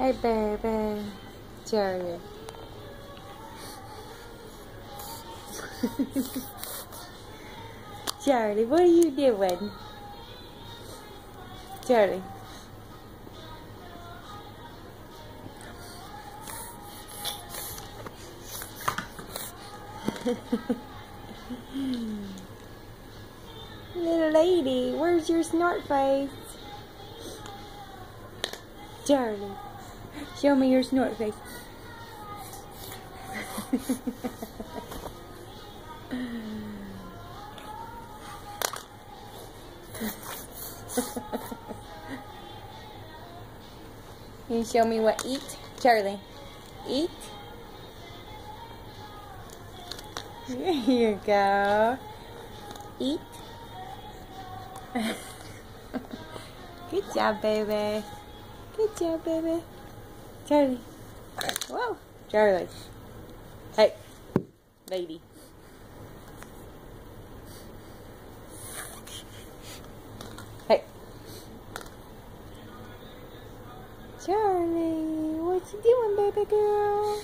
Hey, baby. Charlie. Charlie, what are you doing? Charlie. Little lady, where's your snort face? Charlie, show me your snort face. you show me what eat? Charlie, eat? There you go. Eat. Good job, baby. Good job, baby. Charlie. Whoa. Charlie. Hey. Lady. Hey. Charlie, what you doing, baby girl?